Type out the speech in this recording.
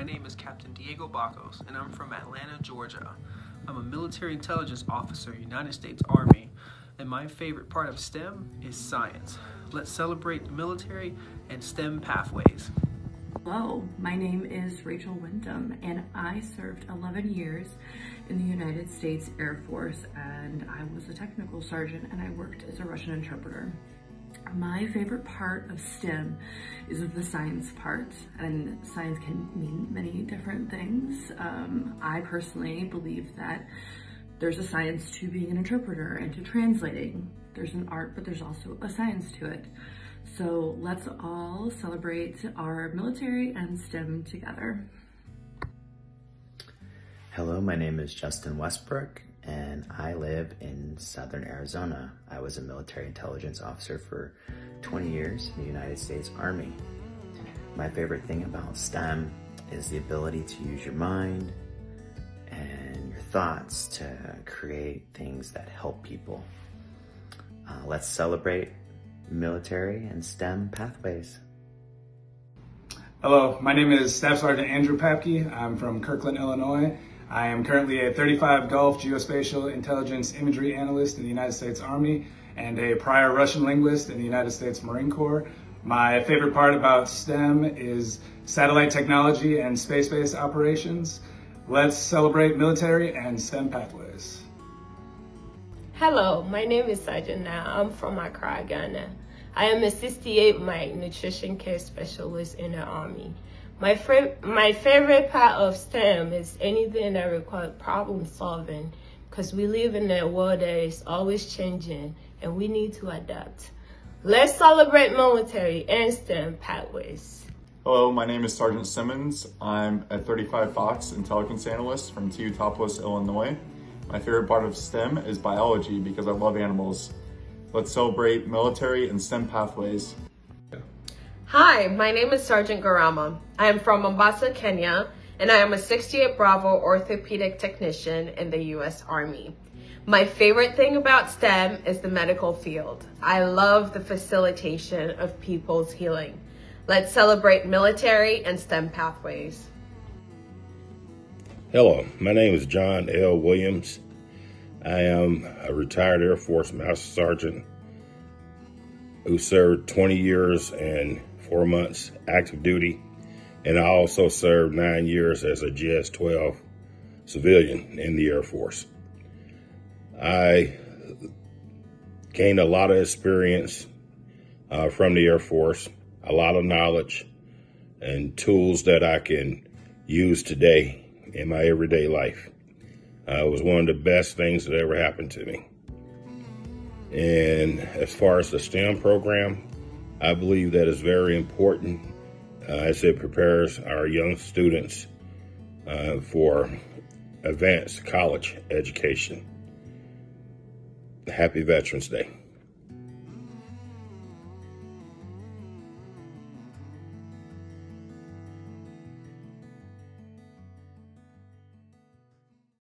my name is Captain Diego Bacos, and I'm from Atlanta, Georgia. I'm a military intelligence officer, United States Army, and my favorite part of STEM is science. Let's celebrate military and STEM pathways. Hello, my name is Rachel Wyndham, and I served 11 years in the United States Air Force, and I was a technical sergeant, and I worked as a Russian interpreter. My favorite part of STEM is the science part, and science can mean many different things. Um, I personally believe that there's a science to being an interpreter and to translating. There's an art, but there's also a science to it. So let's all celebrate our military and STEM together. Hello, my name is Justin Westbrook and I live in Southern Arizona. I was a military intelligence officer for 20 years in the United States Army. My favorite thing about STEM is the ability to use your mind and your thoughts to create things that help people. Uh, let's celebrate military and STEM pathways. Hello, my name is Staff Sergeant Andrew Papke. I'm from Kirkland, Illinois. I am currently a 35 Golf Geospatial Intelligence Imagery Analyst in the United States Army and a prior Russian linguist in the United States Marine Corps. My favorite part about STEM is satellite technology and space-based operations. Let's celebrate military and STEM pathways. Hello, my name is Sergeant Na. I'm from Accra, Ghana. I am a 68 Mike nutrition care specialist in the Army. My, my favorite part of STEM is anything that requires problem solving because we live in a world that is always changing and we need to adapt. Let's celebrate military and STEM pathways. Hello, my name is Sergeant Simmons. I'm a 35 Fox intelligence analyst from Teutopolis, Illinois. My favorite part of STEM is biology because I love animals. Let's celebrate military and STEM pathways. Hi, my name is Sergeant Garama. I am from Mombasa, Kenya, and I am a 68 Bravo orthopedic technician in the U.S. Army. My favorite thing about STEM is the medical field. I love the facilitation of people's healing. Let's celebrate military and STEM pathways. Hello, my name is John L. Williams. I am a retired Air Force Master Sergeant who served 20 years and four months active duty, and I also served nine years as a GS 12 civilian in the Air Force. I gained a lot of experience uh, from the Air Force, a lot of knowledge and tools that I can use today in my everyday life. Uh, it was one of the best things that ever happened to me. And as far as the STEM program, I believe that is very important uh, as it prepares our young students uh, for advanced college education. Happy Veterans Day.